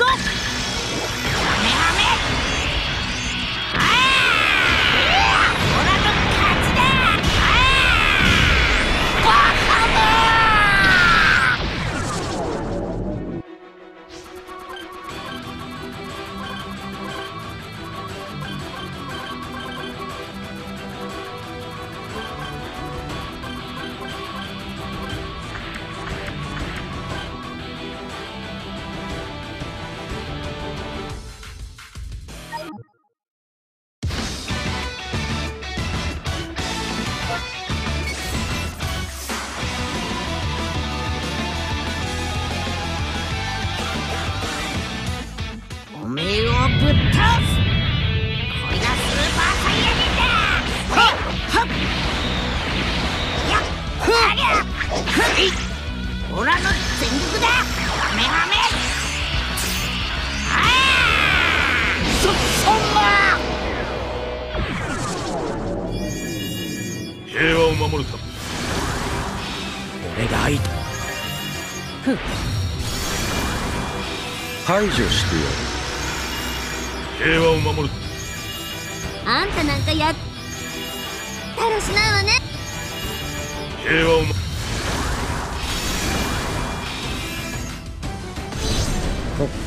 ぞい。オラの全力だ。カメハメ。ああそそんな。平和を守るため。俺が相手ふん。排除してやる。平和を守るあんたなんかやったらしないわね。平和を守こ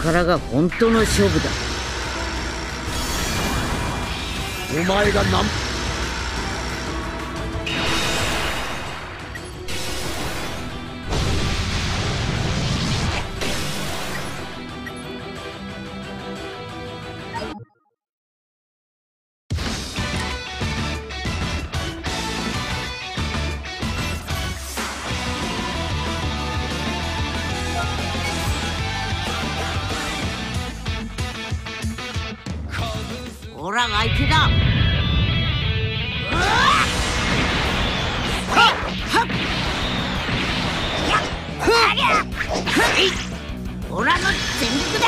からが本当の勝負だ。お前が何んオラが相手だ。うわはっ！はっ！やっ！はりゃはいオラの全力だ